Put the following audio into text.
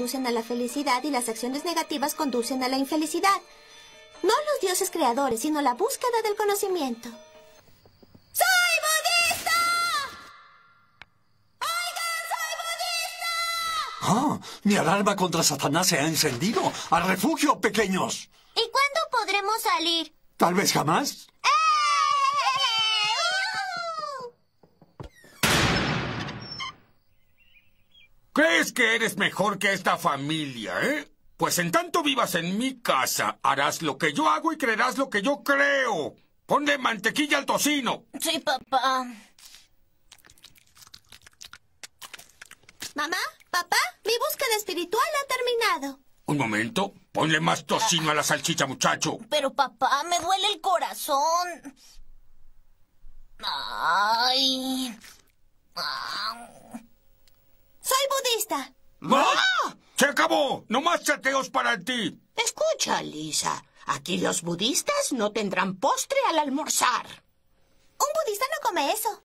conducen a la felicidad y las acciones negativas conducen a la infelicidad. No los dioses creadores, sino la búsqueda del conocimiento. ¡Soy budista! ¡Oigan, soy budista! Ah, mi alarma contra Satanás se ha encendido. ¡Al refugio, pequeños! ¿Y cuándo podremos salir? Tal vez jamás. ¿Crees que eres mejor que esta familia, eh? Pues en tanto vivas en mi casa, harás lo que yo hago y creerás lo que yo creo. Ponle mantequilla al tocino. Sí, papá. Mamá, papá, mi búsqueda espiritual ha terminado. Un momento. Ponle más tocino a la salchicha, muchacho. Pero papá, me duele el corazón. Ay. Ah. Soy ¡Ah! ¡Se acabó! ¡No más chateos para ti! Escucha, Lisa. Aquí los budistas no tendrán postre al almorzar. Un budista no come eso.